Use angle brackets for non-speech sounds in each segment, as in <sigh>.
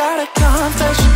got a confession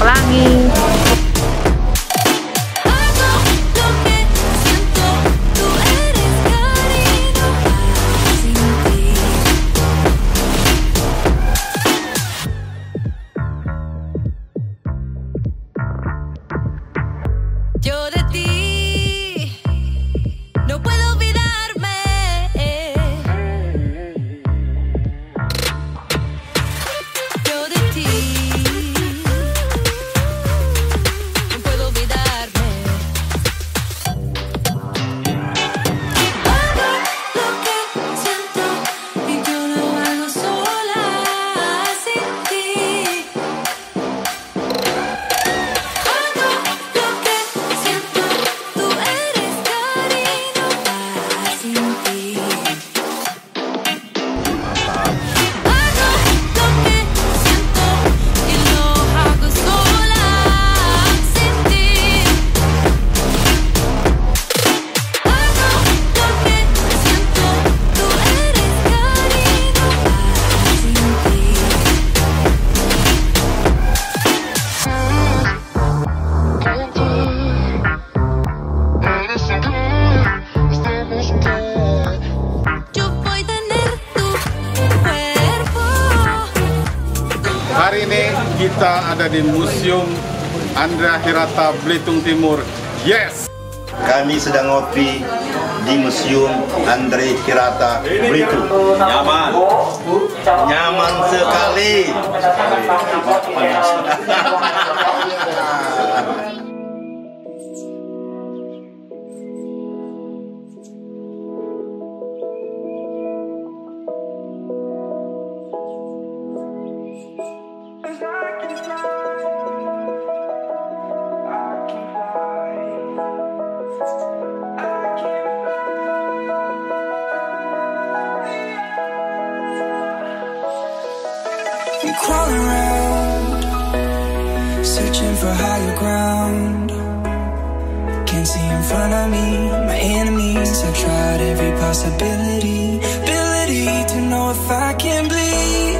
pelangi. ada di Museum Andra Hirata Belitung Timur. Yes! Kami sedang ngopi di Museum Andre Hirata Belitung. Nyaman. Nyaman sekali. Nyaman sekali. <laughs> crawl around, searching for higher ground. Can't see in front of me, my enemies. I tried every possibility, ability to know if I can bleed.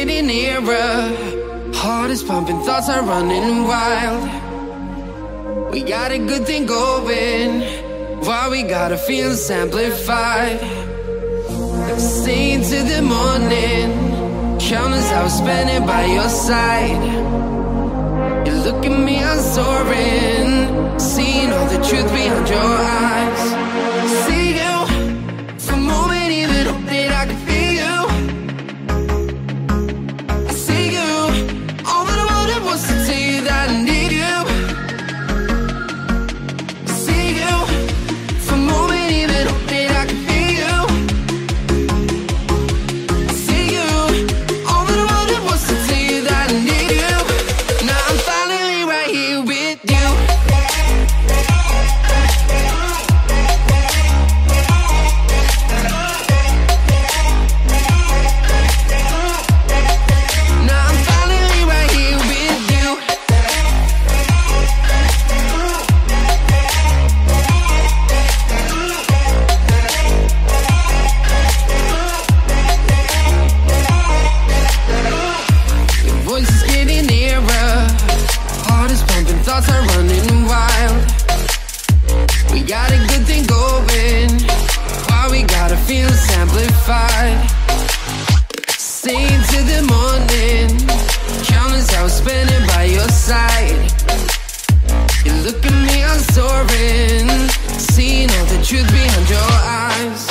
Getting nearer. Heart is pumping, thoughts are running wild. We got a good thing going. Why we gotta feel amplified. Staying to the morning. Countless hours spending by your side. You look at me, I'm soaring. Seeing all the truth behind your eyes. Singing to the morning. Countless hours spending by your side. You look at me, I'm soaring. Seeing all the truth behind your eyes.